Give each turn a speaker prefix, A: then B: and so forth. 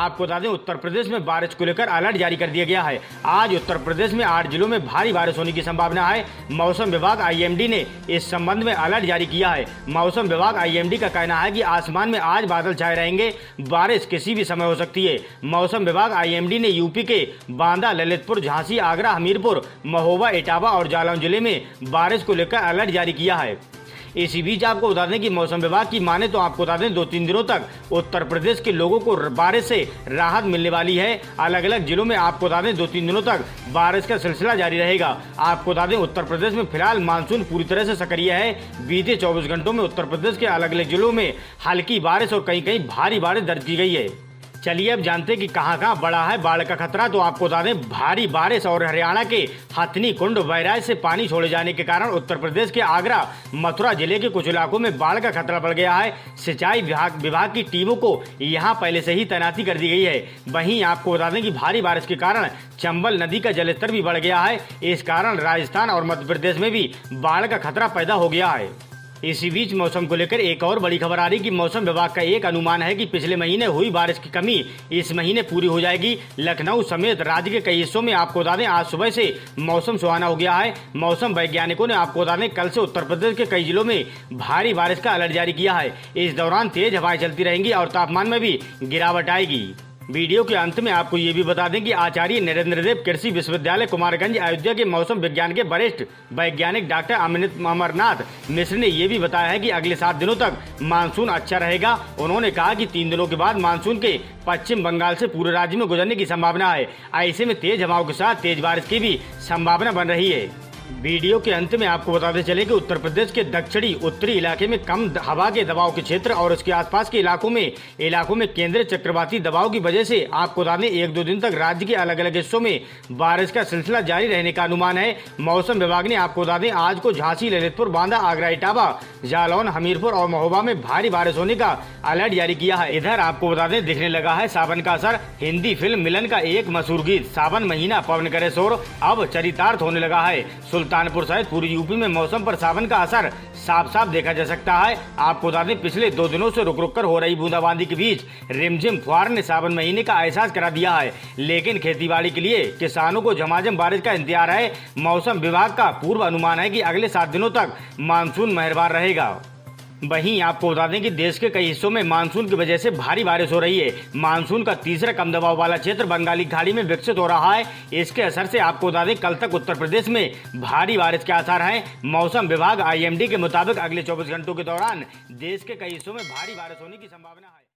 A: आपको बता दें, उत्तर प्रदेश में बारिश को लेकर अलर्ट जारी कर दिया गया है। आज उत्तर प्रदेश में आठ जिलों में भारी बारिश होने की संभावना है। मौसम विभाग आईएमडी ने इस संबंध में अलर्ट जारी किया है। मौसम विभाग आईएमडी का कहना है कि आसमान में आज बादल छाए रहेंगे। बारिश किसी भी समय हो सकती है। मौसम विभाग आईएमडी ने यूपी के बांदा, ललितपुर, झांसी, आगरा, हमीरपुर, महोबा, इटावा और जालौन ज़िले में बारिश को लेकर अलर्ट जारी किया है। इसी बीच आपको बता दें कि मौसम विभाग की माने तो आपको बता दें दो तीन दिनों तक उत्तर प्रदेश के लोगों को बारिश से राहत मिलने वाली है। अलग अलग जिलों में आपको बता दें दो तीन दिनों तक बारिश का सिलसिला जारी रहेगा। आपको बता दें उत्तर प्रदेश में फ़िलहाल मानसून पूरी तरह से सक्रिय है। बीते चौबीस घंटों में उत्तर प्रदेश के अलग अलग जिलों में हल्की बारिश और कहीं कहीं भारी बारिश दर्ज की गई है। चलिए, अब जानते हैं कि कहाँ कहाँ बड़ा है बाढ़ का खतरा तो आपको बता दें, भारी बारिश और हरियाणा के हथनी कुंड बैराज से पानी छोड़े जाने के कारण उत्तर प्रदेश के आगरा, मथुरा ज़िले के कुछ इलाकों में बाढ़ का खतरा बढ़ गया है। सिंचाई विभाग विभाग की टीमों को यहाँ पहले से ही तैनाती कर दी गई है। वहीं आपको बता दें कि भारी बारिश के कारण चंबल नदी का जलस्तर भी बढ़ गया है। इस कारण राजस्थान और मध्य प्रदेश में भी बाढ़ का खतरा पैदा हो गया है। इसी बीच मौसम को लेकर एक और बड़ी खबर आ रही कि मौसम विभाग का एक अनुमान है कि पिछले महीने हुई बारिश की कमी इस महीने पूरी हो जाएगी। लखनऊ समेत राज्य के कई हिस्सों में आपको बता दें, आज सुबह से मौसम सुहाना हो गया है। मौसम वैज्ञानिकों ने आपको बता दें, कल से उत्तर प्रदेश के कई जिलों में भारी बारिश का अलर्ट जारी किया है। इस दौरान तेज हवाएँ चलती रहेंगी और तापमान में भी गिरावट आएगी। वीडियो के अंत में आपको ये भी बता दें कि आचार्य नरेंद्र देव कृषि विश्वविद्यालय कुमारगंज अयोध्या के मौसम विज्ञान के वरिष्ठ वैज्ञानिक डॉक्टर अमित अमरनाथ मिश्र ने ये भी बताया है कि अगले सात दिनों तक मानसून अच्छा रहेगा। उन्होंने कहा कि तीन दिनों के बाद मानसून के पश्चिम बंगाल से पूरे राज्य में गुजरने की संभावना है। ऐसे में तेज हवाओं के साथ तेज बारिश की भी संभावना बन रही है। वीडियो के अंत में आपको बताते चले कि उत्तर प्रदेश के दक्षिणी उत्तरी इलाके में कम हवा के दबाव के क्षेत्र और उसके आसपास के इलाकों में इलाकों में केंद्रीय चक्रवाती दबाव की वजह से आपको बता दें, एक दो दिन तक राज्य के अलग अलग हिस्सों में बारिश का सिलसिला जारी रहने का अनुमान है। मौसम विभाग ने आपको बता दें, आज को झांसी, ललितपुर, बांदा, आगरा, इटावा, जालौन, हमीरपुर और महोबा में भारी बारिश होने का अलर्ट जारी किया है। इधर आपको बता दें, दिखने लगा है सावन का असर। हिंदी फ़िल्म मिलन का एक मशहूर गीत, सावन महीना पवन करे शोर, अब चरितार्थ होने लगा है। सुल्तानपुर सहित पूरी यूपी में मौसम पर सावन का असर साफ़ साफ़ देखा जा सकता है। आपको बता दें, पिछले दो दिनों से रुक रुक कर हो रही बूंदाबांदी के बीच रिमझिम फुहार ने सावन महीने का एहसास करा दिया है। लेकिन खेतीबाड़ी के लिए किसानों को झमाझम बारिश का इंतज़ार है। मौसम विभाग का पूर्व अनुमान है की अगले सात दिनों तक मानसून मेहरबान रहेगा। वहीं आपको बता दें कि देश के कई हिस्सों में मानसून की वजह से भारी बारिश हो रही है। मानसून का तीसरा कम दबाव वाला क्षेत्र बंगाली खाड़ी में विकसित हो रहा है। इसके असर से आपको बता दें, कल तक उत्तर प्रदेश में भारी बारिश के आसार हैं। मौसम विभाग आईएमडी के मुताबिक अगले 24 घंटों के दौरान देश के कई हिस्सों में भारी बारिश होने की संभावना है।